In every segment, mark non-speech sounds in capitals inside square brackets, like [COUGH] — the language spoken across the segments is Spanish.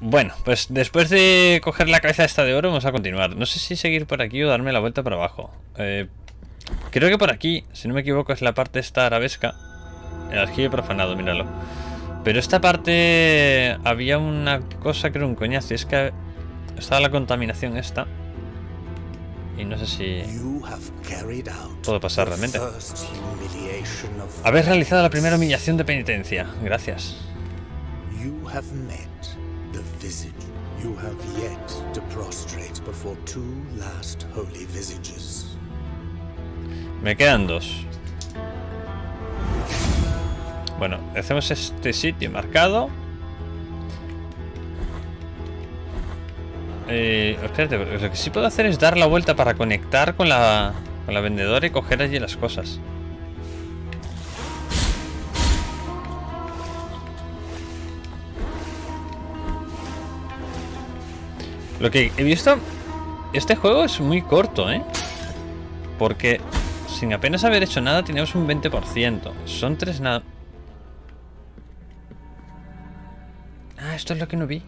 Bueno, pues después de coger la cabeza esta de oro vamos a continuar. No sé si seguir por aquí o darme la vuelta para abajo. Eh, creo que por aquí, si no me equivoco, es la parte esta arabesca. El aljibe profanado, míralo. Pero esta parte había una cosa que era un coñazo. Y es que estaba la contaminación esta. Y no sé si puedo pasar realmente. Habéis realizado la primera humillación de penitencia. Gracias. Me quedan dos. Bueno, hacemos este sitio marcado. Eh, espérate, lo que sí puedo hacer es dar la vuelta para conectar con la, con la vendedora y coger allí las cosas. Lo que he visto, este juego es muy corto, ¿eh? Porque sin apenas haber hecho nada tenemos un 20%. Son tres nada... Ah, esto es lo que no vi.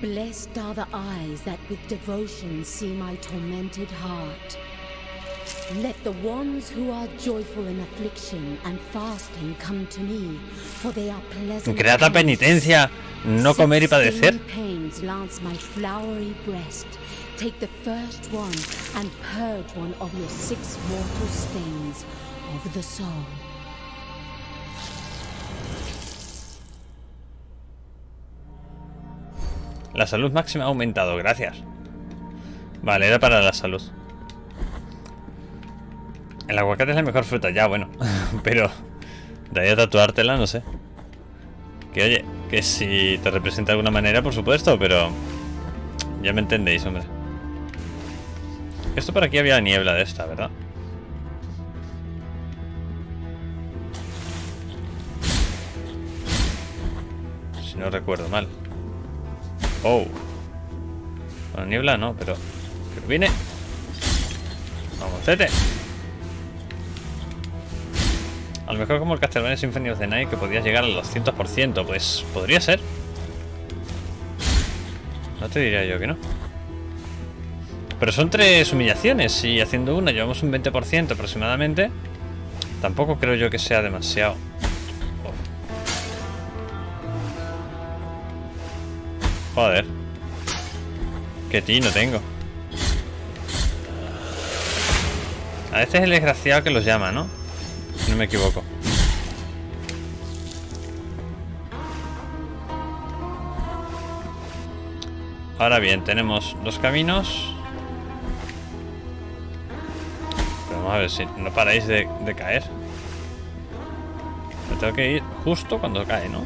Blessed are the eyes that with devotion see my tormented heart. Let the ones who are joyful in affliction and fasting come to me, for they are pleasant. Penitencia, no comer y padecer. Pains lance my flowery breast. Take the first one and purge one of your six mortal stains of the soul. La salud máxima ha aumentado, gracias. Vale, era para la salud. El aguacate es la mejor fruta, ya, bueno. [LAUGHS] Pero de ahí a tatuártela, no sé. Que oye, que si te representa de alguna manera, por supuesto, pero... Ya me entendéis, hombre. Esto por aquí había niebla de esta, ¿verdad? Si no recuerdo mal. Oh. Bueno, niebla no, pero... Pero viene. Vamos, vete. A lo mejor como el Castlevania Symphony of the Night que podías llegar al 200%, pues podría ser. No te diría yo que no. Pero son tres humillaciones y haciendo una llevamos un 20% aproximadamente. Tampoco creo yo que sea demasiado. Joder. Qué tino tengo. A veces es el desgraciado que los llama, ¿no? No me equivoco. Ahora bien, tenemos dos caminos. vamos a ver si no paráis de, de caer. Me tengo que ir justo cuando cae, ¿no?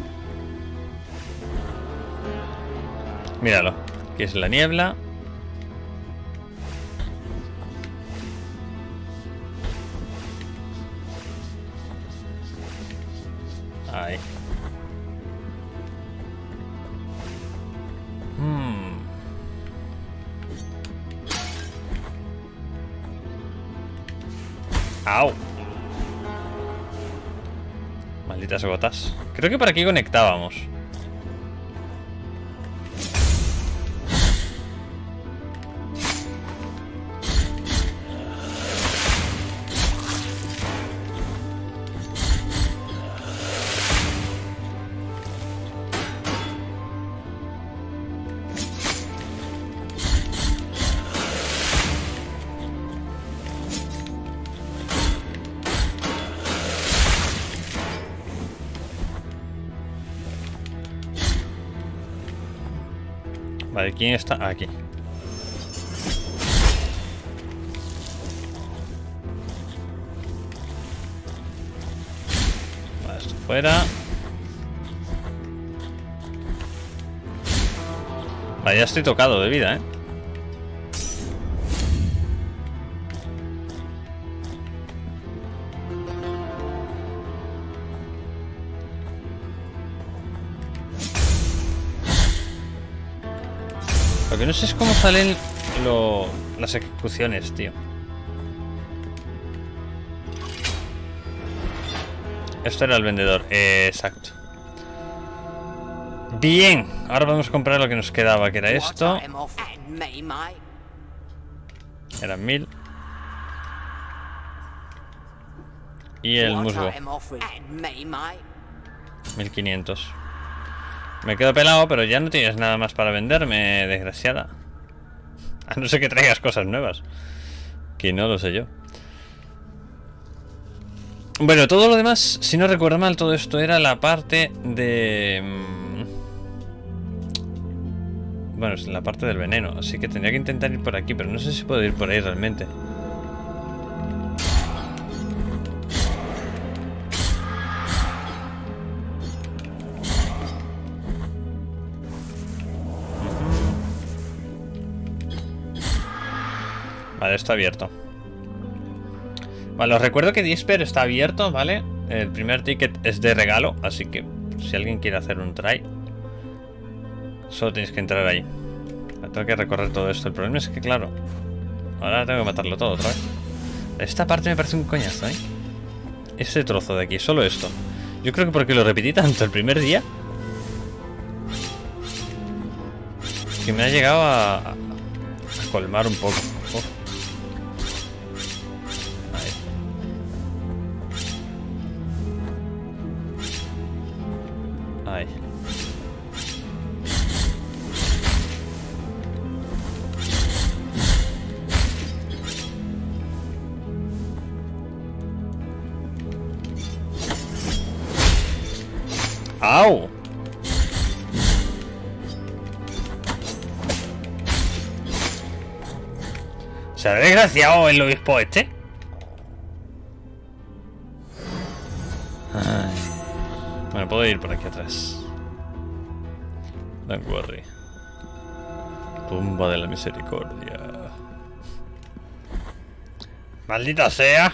Míralo. Aquí es la niebla. Gotas. Creo que por aquí conectábamos. ¿Quién está? Aquí. Vale, fuera. Vale, ya estoy tocado de vida, ¿eh? No sé cómo salen las ejecuciones, tío. Esto era el vendedor, exacto. Bien, ahora podemos comprar lo que nos quedaba, que era esto. Eran mil. Y el musgo. 1500. Me quedo pelado, pero ya no tienes nada más para venderme, desgraciada. A no ser que traigas cosas nuevas. Que no lo sé yo. Bueno, todo lo demás, si no recuerdo mal, todo esto era la parte de... Mm, bueno, es la parte del veneno, así que tendría que intentar ir por aquí, pero no sé si puedo ir por ahí realmente. Vale, está abierto. Vale, os recuerdo que Disper está abierto, ¿vale? El primer ticket es de regalo, así que si alguien quiere hacer un try, solo tenéis que entrar ahí. Tengo que recorrer todo esto. El problema es que, claro, ahora tengo que matarlo todo otra vez. Esta parte me parece un coñazo, ¿eh? Ese trozo de aquí, solo esto. Yo creo que porque lo repetí tanto el primer día que me ha llegado a, colmar un poco. Desgraciado el obispo este? Bueno, puedo ir por aquí atrás. Don't worry. Tumba de la misericordia. ¡Maldita sea!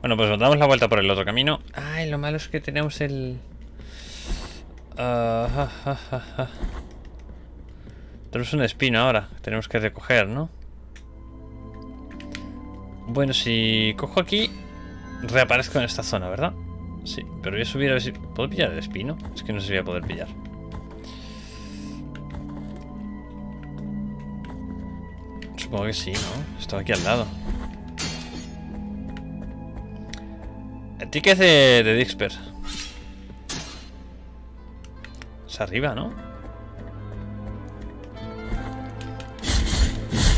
Bueno, pues nos damos la vuelta por el otro camino. Ay, lo malo es que tenemos el... Uh, Tenemos un espino ahora. Tenemos que recoger, ¿no? Bueno, si cojo aquí, reaparezco en esta zona, ¿verdad? Sí, pero voy a subir a ver si... ¿Puedo pillar el espino? Es que no sé si voy a poder pillar. Supongo que sí, ¿no? Estaba aquí al lado. El ticket de, de Dixper. Es arriba, ¿no?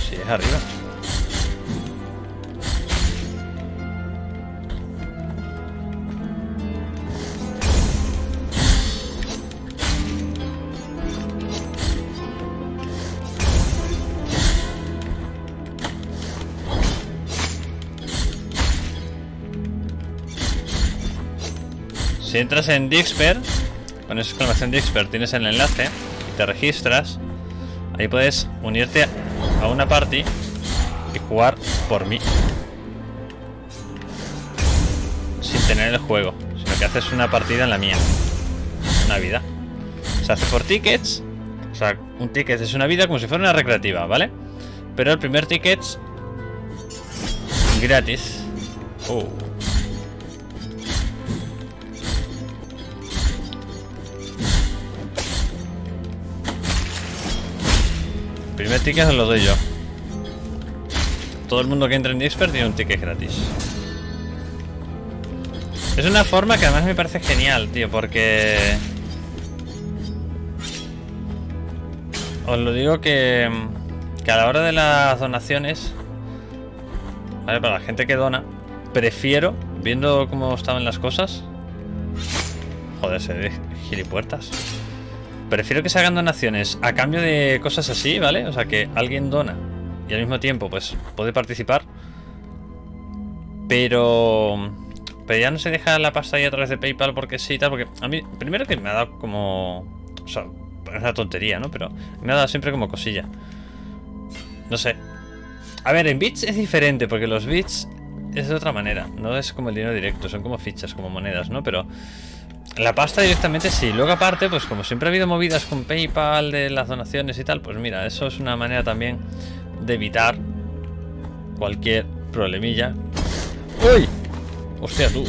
Sí, es arriba. Entras en Dixper, con esa exclamación Dixper tienes el enlace y te registras, ahí puedes unirte a una party y jugar por mí. Sin tener el juego, sino que haces una partida en la mía. Una vida. Se hace por tickets. O sea, un ticket es una vida como si fuera una recreativa, ¿vale? Pero el primer ticket gratis. Oh. Primer ticket lo doy yo. Todo el mundo que entre en Discord tiene un ticket gratis. Es una forma que además me parece genial, tío, porque... Os lo digo que, que a la hora de las donaciones, ¿vale? Para la gente que dona, prefiero, viendo cómo estaban las cosas... Joder, se de gilipuertas. Prefiero que se hagan donaciones a cambio de cosas así, ¿vale? O sea, que alguien dona y al mismo tiempo, pues, puede participar. Pero... Pero ya no se deja la pasta ahí a través de PayPal porque sí y tal, porque a mí, primero que me ha dado como... O sea, es una tontería, ¿no? Pero me ha dado siempre como cosilla. No sé. A ver, en bits es diferente, porque los bits es de otra manera. No es como el dinero directo, son como fichas, como monedas, ¿no? Pero la pasta directamente sí. Luego aparte, pues como siempre ha habido movidas con PayPal de las donaciones y tal, pues mira, eso es una manera también de evitar cualquier problemilla. ¡Uy! Hostia, tú.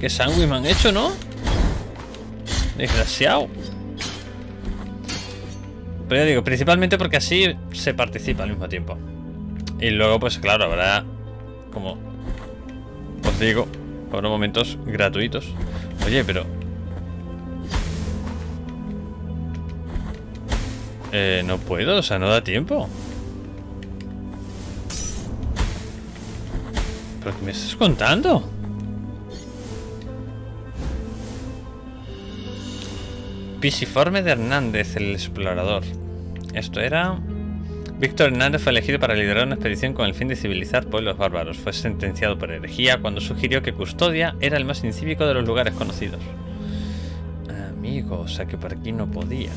Qué sándwich me han hecho, ¿no? Desgraciado. Pero ya digo, principalmente porque así se participa al mismo tiempo. Y luego, pues claro, habrá, como os digo, habrá momentos gratuitos. Oye, pero... Eh, no puedo, o sea, no da tiempo. ¿Pero qué me estás contando? Pisiforme de Hernández, el explorador. Esto era... Víctor Hernández fue elegido para liderar una expedición con el fin de civilizar pueblos bárbaros. Fue sentenciado por herejía cuando sugirió que Custodia era el más incívico de los lugares conocidos. Amigo, o sea que por aquí no podía.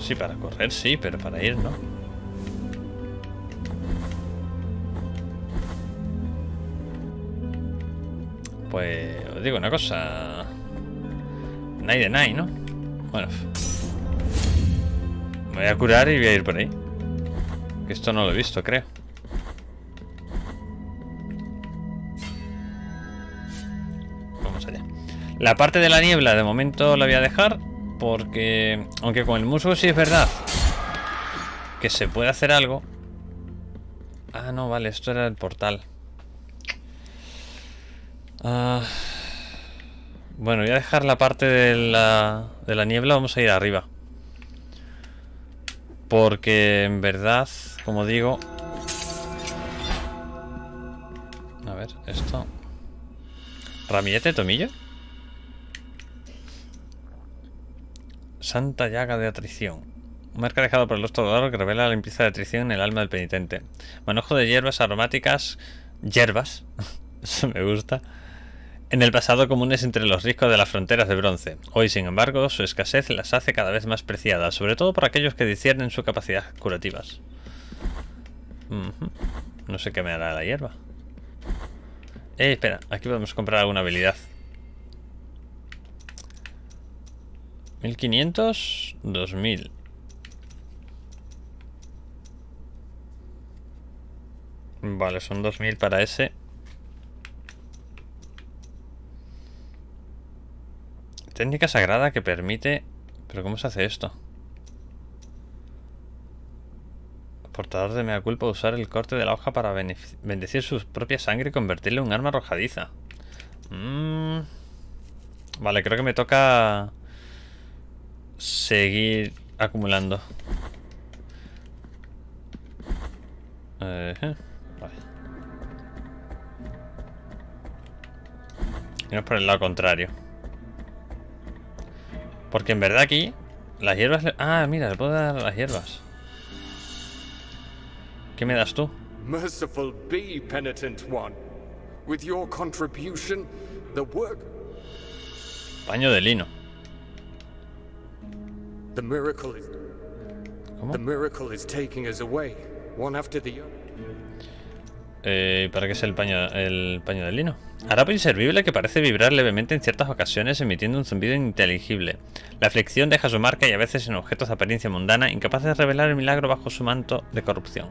Sí, para correr sí, pero para ir no. Pues os digo una cosa. Night de ¿no? Bueno. Me voy a curar y voy a ir por ahí. Que esto no lo he visto, creo. Vamos allá. La parte de la niebla de momento la voy a dejar porque, aunque con el musgo sí es verdad que se puede hacer algo. Ah, no, vale, esto era el portal. Ah, bueno, voy a dejar la parte de la, de la niebla, vamos a ir arriba. Porque en verdad, como digo... A ver, esto... ¿Ramillete tomillo? Santa llaga de atrición. Marca dejado por el ostro que revela la limpieza de atrición en el alma del penitente. Manojo de hierbas aromáticas. Hierbas. [LAUGHS] Eso me gusta en el pasado comunes entre los ricos de las fronteras de bronce. Hoy, sin embargo, su escasez las hace cada vez más preciadas, sobre todo por aquellos que disciernen su capacidad curativas. No sé qué me hará la hierba. Eh, espera, aquí podemos comprar alguna habilidad. 1500, 2000. Vale, son 2000 para ese. Técnica sagrada que permite... ¿Pero cómo se hace esto? Portador de mea culpa usar el corte de la hoja para bendecir su propia sangre y convertirle en un arma arrojadiza. Mm. Vale, creo que me toca seguir acumulando. Eh, vale. Por el lado contrario. Porque en verdad aquí las hierbas... Ah, mira, le puedo dar las hierbas. ¿Qué me das tú? Merciful be, penitent one. With your contribution, the work... Paño de lino. The miracle is... ¿Cómo? The miracle is taking us away, one after the other. Eh, ¿Para qué es el paño, el paño de lino? Harapo inservible que parece vibrar levemente en ciertas ocasiones emitiendo un zumbido ininteligible. La aflicción deja su marca y a veces en objetos de apariencia mundana, incapaces de revelar el milagro bajo su manto de corrupción.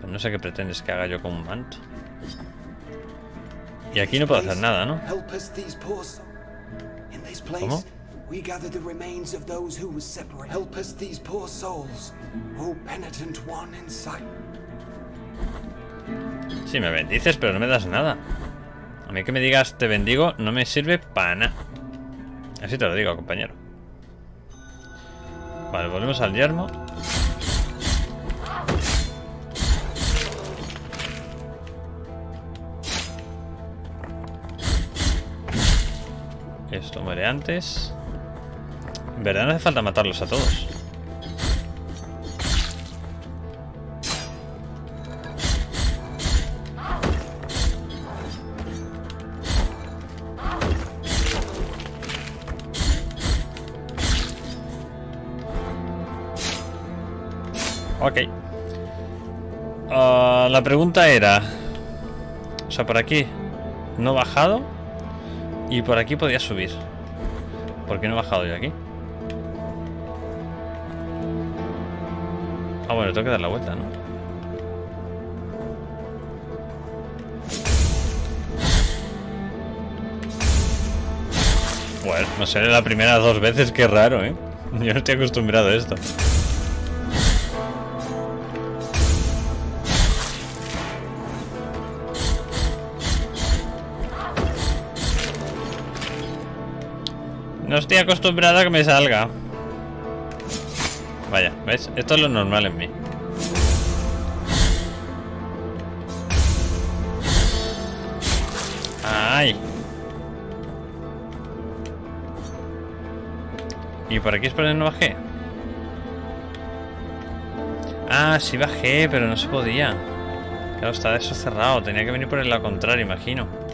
Pues no sé qué pretendes que haga yo con un manto. Y aquí no puedo hacer nada, ¿no? ¿Cómo? We gather the remains of those who were. Help us these poor souls, oh penitent one in sight. Sí, me bendices, pero no me das nada. A mí que me digas te bendigo no me sirve para nada. Así te lo digo, compañero. Vale, volvemos al yermo. Esto muere antes. En verdad no hace falta matarlos a todos. La pregunta era... O sea, por aquí no he bajado y por aquí podía subir. ¿Por qué no he bajado yo aquí? Ah, bueno, tengo que dar la vuelta, ¿no? Pues no sé, la primera dos veces, qué raro, ¿eh? Yo no estoy acostumbrado a esto. No estoy acostumbrado a que me salga. Vaya, ¿ves? Esto es lo normal en mí. ¡Ay! ¿Y por aquí es por donde no bajé? Ah, sí bajé, pero no se podía. Claro, está eso cerrado. Tenía que venir por el lado contrario, imagino.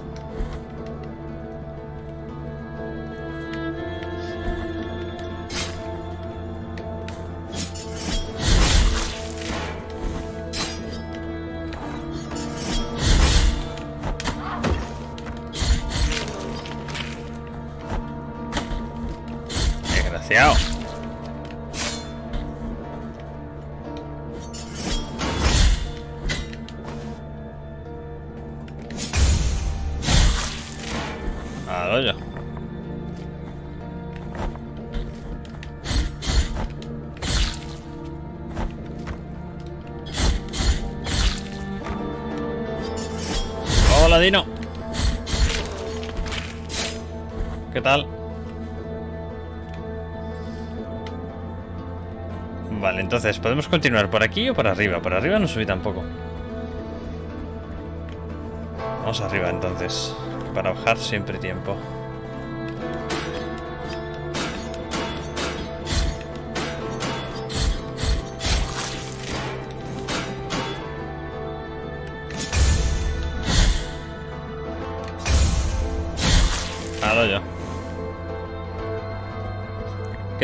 ¿Qué tal? Vale, entonces, ¿podemos continuar por aquí o por arriba? Por arriba no subí tampoco. Vamos arriba entonces. Para bajar siempre tiempo.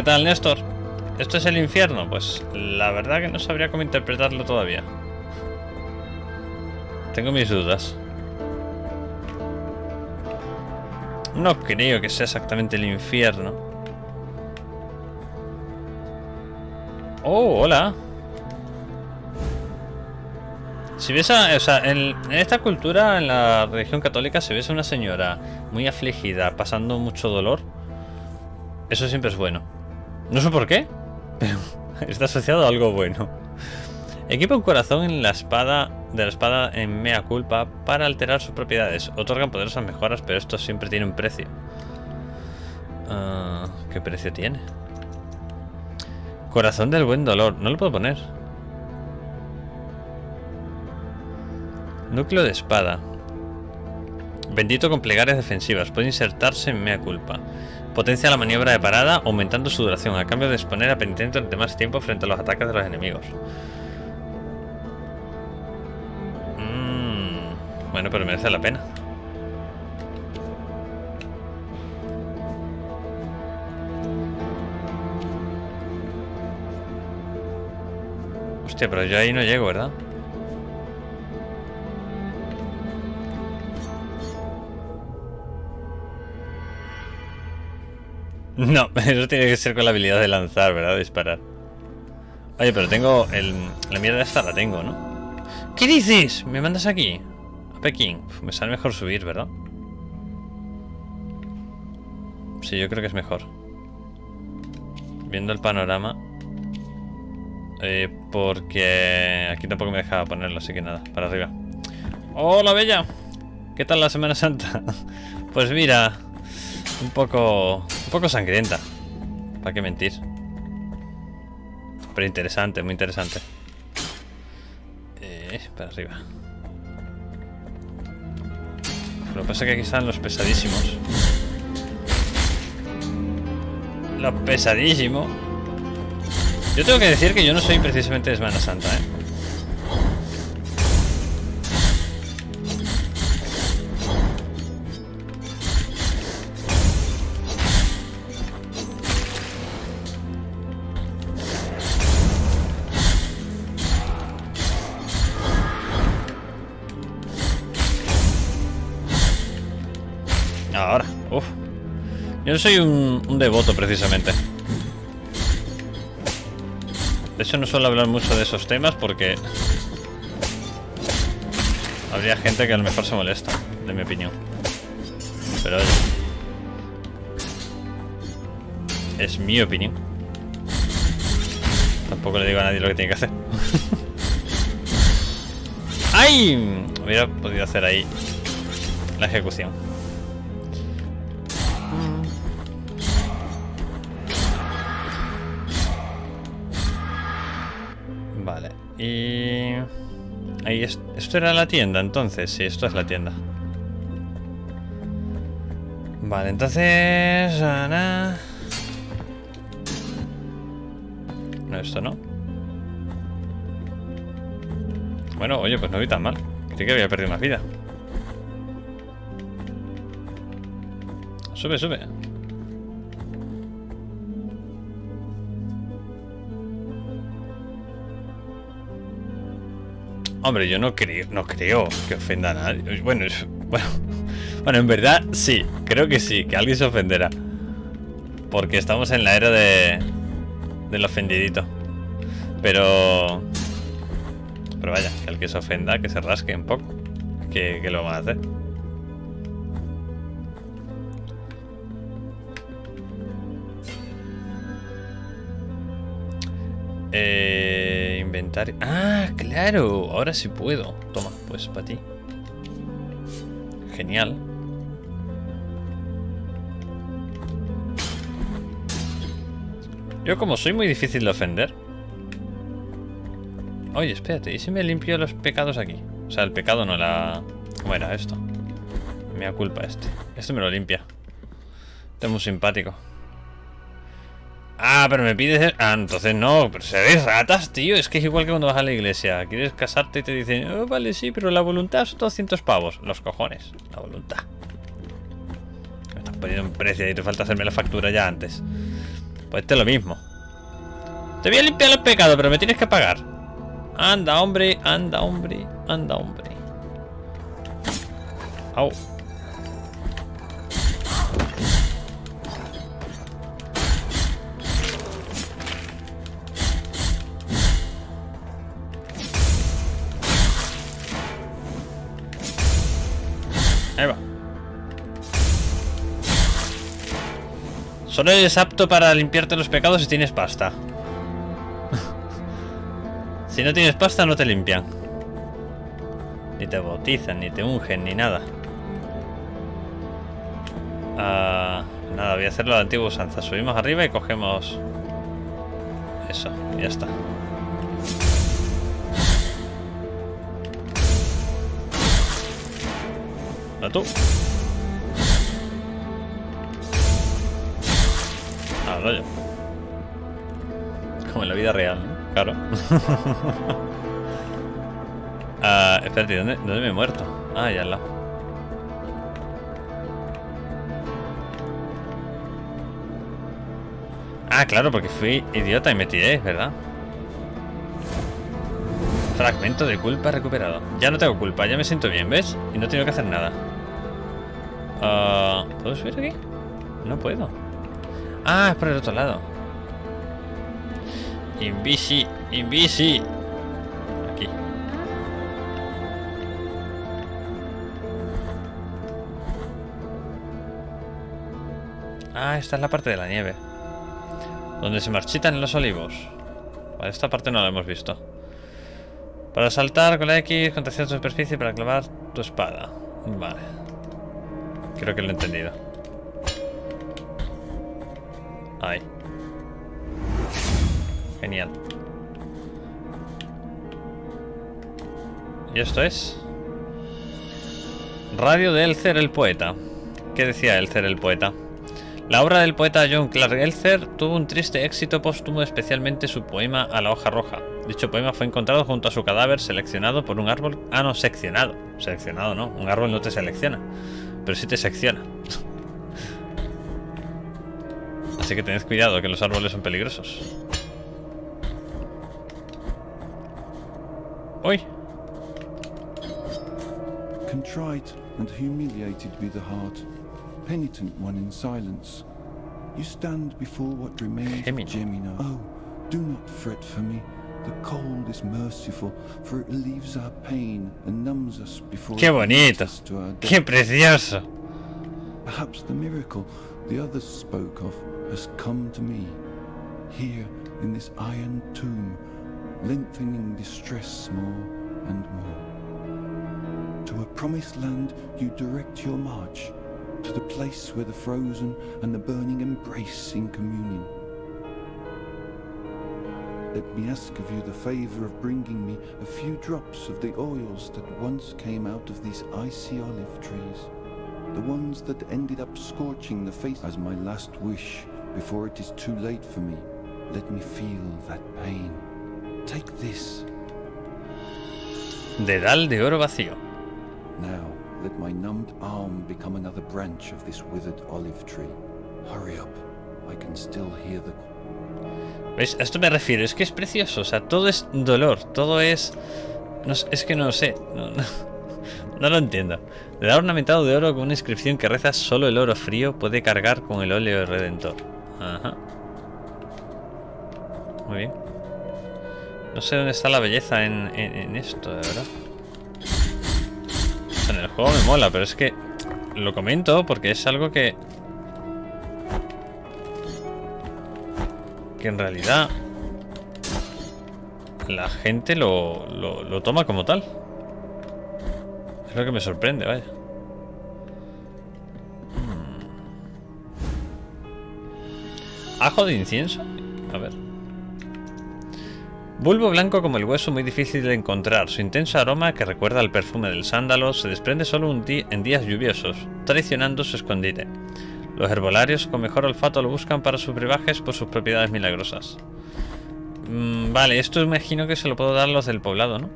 Tal, Néstor? ¿Esto es el infierno? Pues la verdad que no sabría cómo interpretarlo todavía. Tengo mis dudas. No creo que sea exactamente el infierno. Oh, hola. Si ves a, o sea, en, en esta cultura, en la religión católica, si ves a una señora muy afligida, pasando mucho dolor, eso siempre es bueno. No sé por qué, pero [LAUGHS] está asociado a algo bueno. Equipa un corazón en la espada de la espada en mea culpa para alterar sus propiedades. Otorgan poderosas mejoras, pero esto siempre tiene un precio. Ah, ¿Qué precio tiene? Corazón del buen dolor. No lo puedo poner. Núcleo de espada. Bendito con plegarias defensivas. Puede insertarse en mea culpa. Potencia la maniobra de parada, aumentando su duración, a cambio de exponer a penitente durante más tiempo frente a los ataques de los enemigos. Mm, bueno, pero merece la pena. Hostia, pero yo ahí no llego, ¿verdad? No, [LAUGHS] eso tiene que ser con la habilidad de lanzar, ¿verdad? Disparar. Oye, pero tengo el... La mierda esta la tengo, ¿no? ¿Qué dices? ¿Me mandas aquí? A Pekín. Me sale mejor subir, ¿verdad? Sí, yo creo que es mejor. Viendo el panorama. Eh, porque aquí tampoco me dejaba ponerlo, así que nada, para arriba. ¡Hola, Bella! ¿Qué tal la Semana Santa? [LAUGHS] pues mira, un poco... Un poco sangrienta. ¿Para qué mentir? Pero interesante, muy interesante. Eh, para arriba. Lo que pasa es que aquí están los pesadísimos. Los pesadísimos. Yo tengo que decir que yo no soy precisamente de Semana Santa, ¿eh? Soy un, un devoto precisamente. De hecho no suelo hablar mucho de esos temas porque habría gente que a lo mejor se molesta, de mi opinión. Pero oye. Es mi opinión. Tampoco le digo a nadie lo que tiene que hacer. [LAUGHS] ¡Ay! Hubiera podido hacer ahí la ejecución. Y... Ahí esto era la tienda, entonces. Sí, esto es la tienda. Vale, entonces... Ana... No, esto no. Bueno, oye, pues no vi tan mal. Creí que había perdido más vida. Sube, sube. Hombre, yo no creo, no creo que ofenda a nadie. Bueno, bueno, [LAUGHS] bueno, en verdad sí, creo que sí, que alguien se ofenderá. Porque estamos en la era de del ofendidito. Pero pero vaya, que el que se ofenda, que se rasque un poco. Que, lo va a hacer. Eh, Ah, claro. Ahora sí puedo. Toma, pues para ti. Genial. Yo como soy muy difícil de ofender. Oye, espérate. ¿Y si me limpio los pecados aquí? O sea, el pecado no la... ¿Cómo era esto? Me da culpa este. Este me lo limpia. Este es muy simpático. Ah, pero me pides... Ah, entonces no, pero se ve ratas, tío. Es que es igual que cuando vas a la iglesia. Quieres casarte y te dicen, oh, vale, sí, pero la voluntad son 200 pavos. Los cojones, la voluntad. Me estás poniendo un precio y te falta hacerme la factura ya antes. Pues este es lo mismo. Te voy a limpiar los pecados, pero me tienes que pagar. Anda, hombre, anda, hombre, anda, hombre. Au. Solo eres apto para limpiarte los pecados si tienes pasta. [LAUGHS] si no tienes pasta no te limpian. Ni te bautizan, ni te ungen, ni nada. Ah, nada, voy a hacerlo de antigua usanza. Subimos arriba y cogemos... Eso, ya está. [SIGHS] ¿A tú? Rollo. Como en la vida real, ¿no? Claro. [LAUGHS] ah, espérate, ¿dónde, ¿dónde me he muerto? Ah, ya al lado. Ah, claro, porque fui idiota y me tiré, ¿verdad? Fragmento de culpa recuperado. Ya no tengo culpa, ya me siento bien, ¿ves? Y no tengo que hacer nada. Uh, ¿Puedo subir aquí? No puedo. Ah, es por el otro lado. Invisi, Invisi. Aquí. Ah, esta es la parte de la nieve. Donde se marchitan los olivos. Vale, esta parte no la hemos visto. Para saltar con la X contra cierta superficie para clavar tu espada. Vale. Creo que lo he entendido. Ahí. Genial. ¿Y esto es? Radio de Elcer el poeta. ¿Qué decía Elcer el poeta? La obra del poeta John Clark Elcer tuvo un triste éxito póstumo, especialmente su poema A la hoja roja. Dicho poema fue encontrado junto a su cadáver seleccionado por un árbol... Ah, no, seccionado. Seleccionado, no. Un árbol no te selecciona. Pero sí te secciona. Así que tened cuidado, que los árboles son peligrosos. ¡Uy! Contrite and humiliated be the heart, penitent one in silence. You stand before what remains Gemini. of Gemini. Oh, do not fret for me. The cold is merciful, for it relieves our pain and numbs us before ¡Qué bonito! us to our death. ¡Qué precioso! Perhaps the miracle the others spoke of has come to me, here in this iron tomb, lengthening distress more and more. To a promised land you direct your march, to the place where the frozen and the burning embrace in communion. Let me ask of you the favor of bringing me a few drops of the oils that once came out of these icy olive trees. The ones that ended up scorching the face as my last wish before it is too late for me. Let me feel that pain. Take this. Dedal de oro vacío. Now, let my numbed arm become another branch of this withered olive tree. Hurry up. I can still hear the ¿Ves? A esto me refiero, es que es precioso, o sea, todo es dolor, todo es... No, es que no lo sé, no, no, [LAUGHS] no lo entiendo. Le da ornamentado de oro con una inscripción que reza solo el oro frío puede cargar con el óleo redentor. Ajá. Muy bien. No sé dónde está la belleza en, esto, de verdad. En el juego me mola, pero es que lo comento porque es algo que que en realidad la gente lo, lo, lo, toma como tal. Es lo que me sorprende, vaya. Ajo de incienso. A ver. Bulbo blanco como el hueso muy difícil de encontrar. Su intenso aroma, que recuerda al perfume del sándalo, se desprende solo un en días lluviosos, traicionando su escondite. Los herbolarios con mejor olfato lo buscan para sus brebajes por sus propiedades milagrosas. Mm, vale, esto imagino que se lo puedo dar los del poblado, ¿no?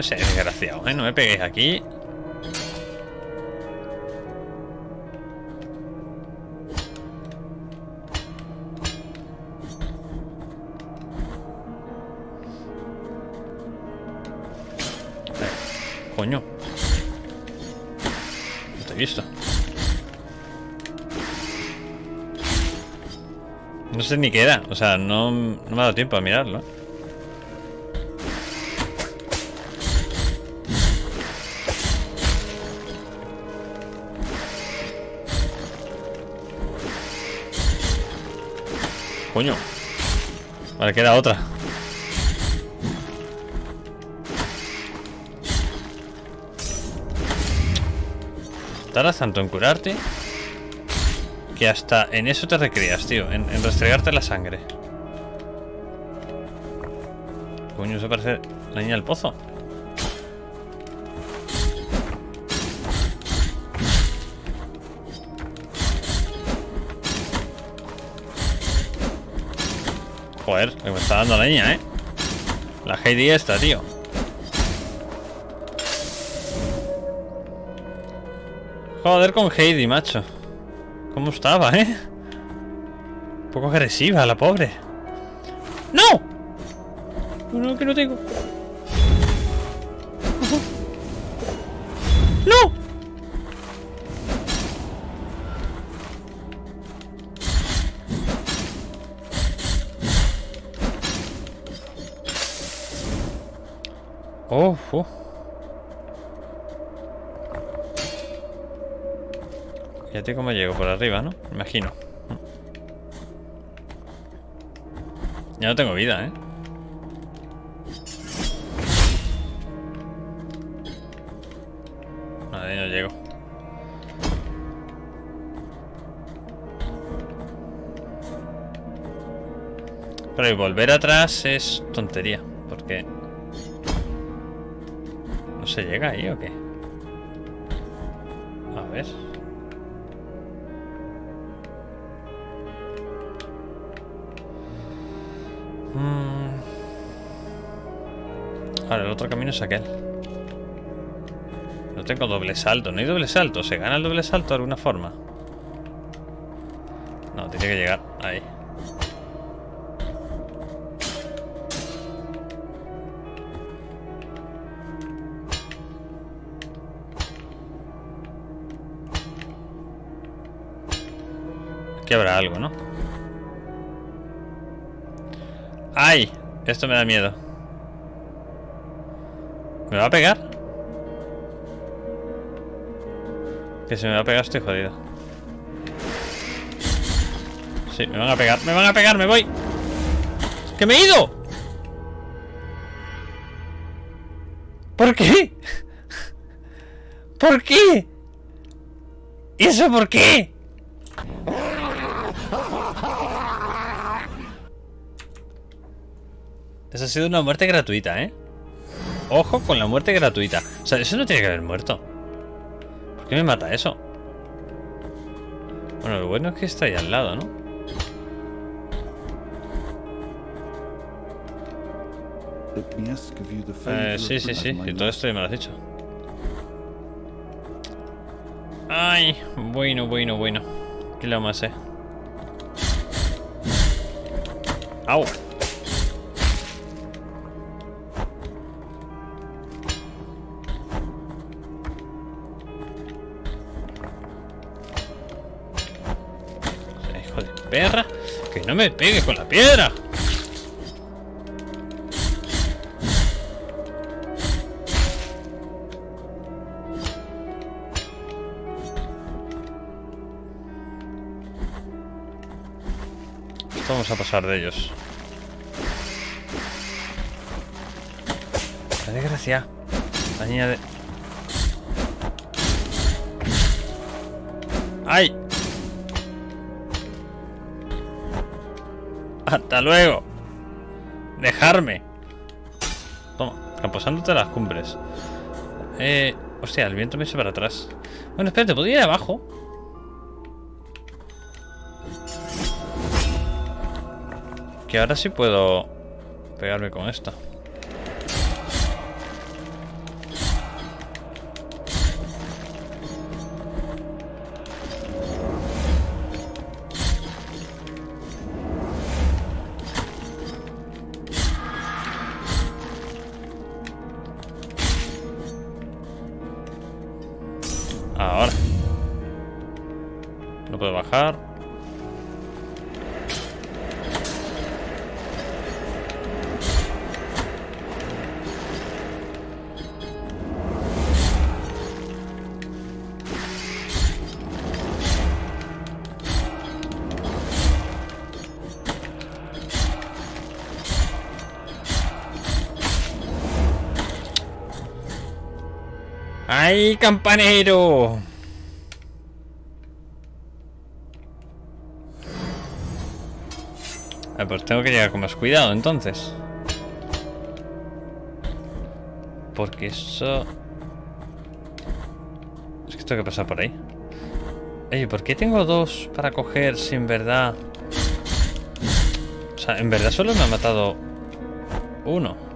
No sé, desgraciado, ¿eh? No me peguéis aquí. Coño. No te he visto. No sé ni qué era. O sea, no, no me ha dado tiempo a mirarlo. Coño. Vale, queda otra. Tardas tanto en curarte que hasta en eso te recreas, tío. En, en restregarte la sangre. Coño, eso parece la niña del pozo. Joder, me está dando la niña, ¿eh? La Heidi esta, tío. Joder con Heidi, macho. ¿Cómo estaba, eh? Un poco agresiva, la pobre. ¡No! No, que no tengo. Llego? Por arriba, ¿no? Imagino. Ya no tengo vida, ¿eh? Vale, no llego. Pero volver atrás es tontería, porque... ¿No se llega ahí o qué? A ver... Mm. Ahora, el otro camino es aquel. No tengo doble salto. No hay doble salto. ¿Se gana el doble salto de alguna forma? No, tiene que llegar ahí. Aquí habrá algo, ¿no? ¡Ay! Esto me da miedo. ¿Me va a pegar? Que si me va a pegar estoy jodido. Sí, me van a pegar. ¡Me van a pegar! ¡Me voy! ¡Que me he ido! ¿Por qué? ¿Por qué? ¿Eso por qué? Esa ha sido una muerte gratuita, ¿eh? Ojo con la muerte gratuita. O sea, eso no tiene que haber muerto. ¿Por qué me mata eso? Bueno, lo bueno es que está ahí al lado, ¿no? Eh, sí, sí, sí. Y todo esto ya me lo has dicho. Ay, bueno, bueno, bueno. ¿Qué le vamos a hacer? ¡Au! Perra. Que no me pegue con la piedra. Vamos a pasar de ellos. La desgracia. La de... ¡Ay! ¡Hasta luego! ¡Dejarme! Toma, camposándote las cumbres. Eh... Hostia, el viento me echa para atrás. Bueno, espérate, ¿podría ir abajo? Que ahora sí puedo pegarme con esto. Campanero! Pues tengo que llegar con más cuidado entonces. Porque eso... Es que tengo que pasar por ahí. Oye, ¿por qué tengo dos para coger si en verdad... O sea, en verdad solo me ha matado uno.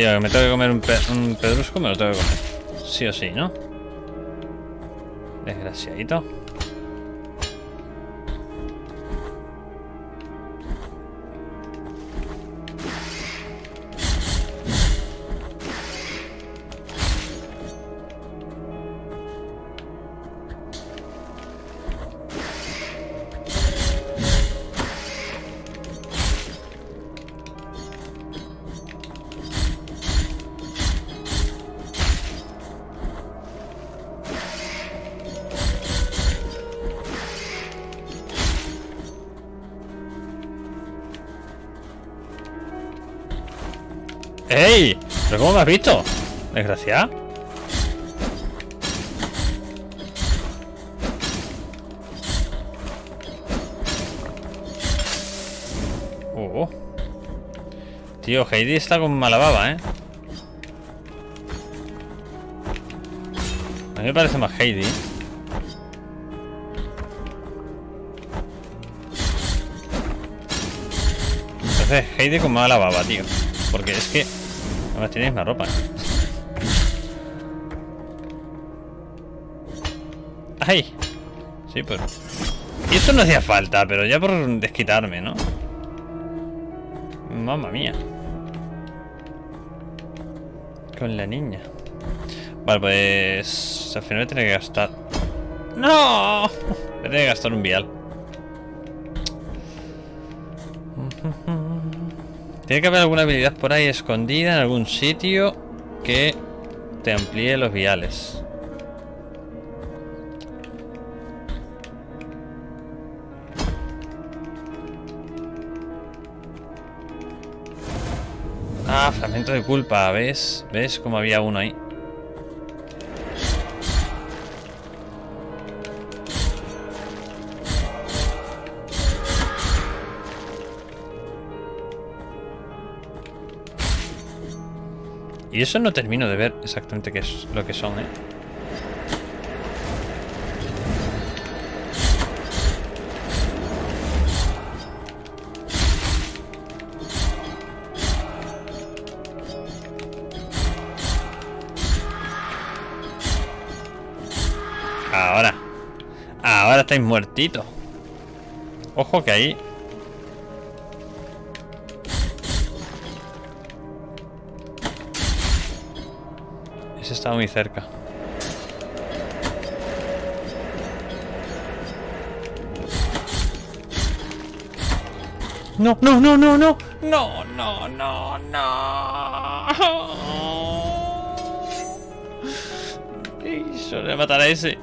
Tío, que me tengo que comer un, pe un pedrusco, me lo tengo que comer. Sí o sí, ¿no? Desgraciadito. ¡Ey! ¿Pero cómo me has visto? Desgraciada. Oh. Tío, Heidi está con mala baba, ¿eh? A mí me parece más Heidi. Entonces, Heidi con mala baba, tío. Porque es que... Además tenéis más ropa. ¡Ay! Sí, pues... Y esto no hacía falta, pero ya por desquitarme, ¿no? Mamma mía. Con la niña. Vale, pues... Al final voy a tener que gastar... ¡No! Voy a tener que gastar un vial. Tiene que haber alguna habilidad por ahí escondida en algún sitio que te amplíe los viales. Ah, fragmento de culpa, ¿ves? ¿Ves cómo había uno ahí? Y eso no termino de ver exactamente qué es lo que son, ¿eh? Ahora. Ahora estáis muertitos. Ojo que ahí Estaba muy cerca. No, no, no, no, no. No, no, no, no. Matar a ese.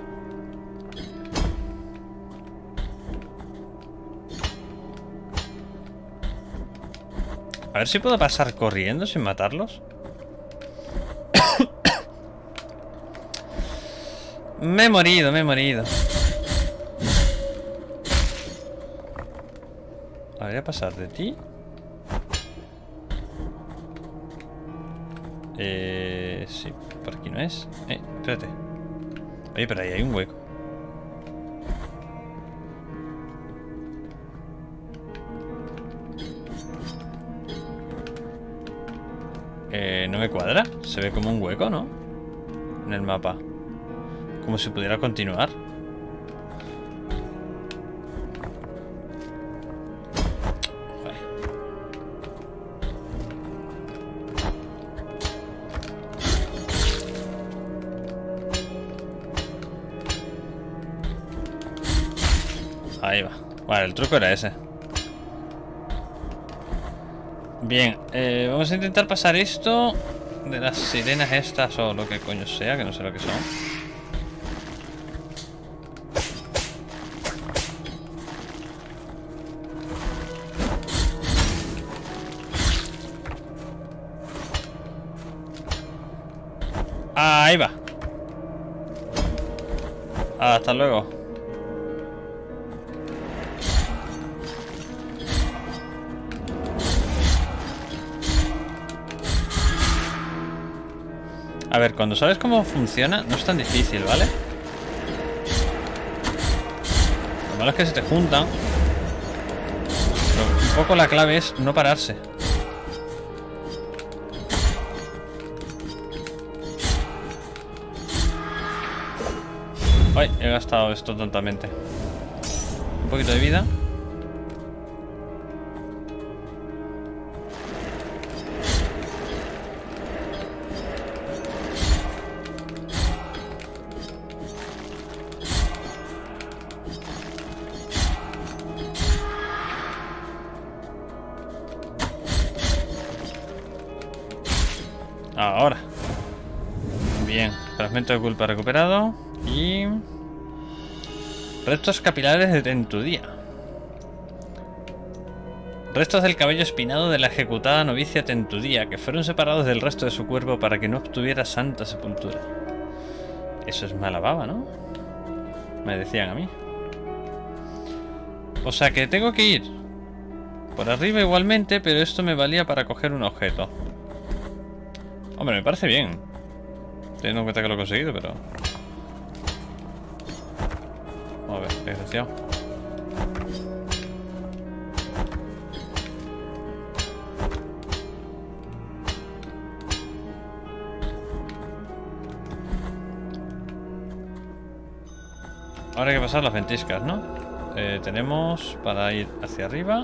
A ver si puedo pasar corriendo sin matarlos. Me he morido, me he morido. A voy a pasar de ti. Eh, sí, por aquí no es. Eh, espérate. Oye, pero ahí hay un hueco. Eh, no me cuadra. Se ve como un hueco, ¿no? En el mapa. Como si pudiera continuar. Ahí va. Vale, el truco era ese. Bien, eh, vamos a intentar pasar esto de las sirenas estas o lo que coño sea, que no sé lo que son. Ahí va. Hasta luego. A ver, cuando sabes cómo funciona, no es tan difícil, ¿vale? Lo malo es que se te juntan. Pero un poco la clave es no pararse. He gastado esto tontamente. Un poquito de vida. Ahora. Bien, fragmento de culpa recuperado. Y... Restos capilares de Tentudía. Restos del cabello espinado de la ejecutada novicia Tentudía, que fueron separados del resto de su cuerpo para que no obtuviera santa sepultura. Eso es mala baba, ¿no? Me decían a mí. O sea que tengo que ir por arriba igualmente, pero esto me valía para coger un objeto. Hombre, me parece bien. Teniendo en cuenta que lo he conseguido, pero... Vamos a ver, desgraciado. Ahora hay que pasar las ventiscas, ¿no? Eh, tenemos para ir hacia arriba.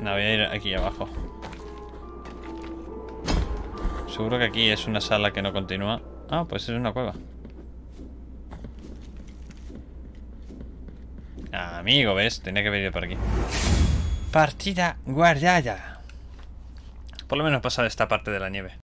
No, voy a ir aquí abajo. Seguro que aquí es una sala que no continúa. Ah, pues es una cueva. Amigo, ¿ves? Tenía que venir por aquí. Partida guardada. Por lo menos pasar esta parte de la nieve.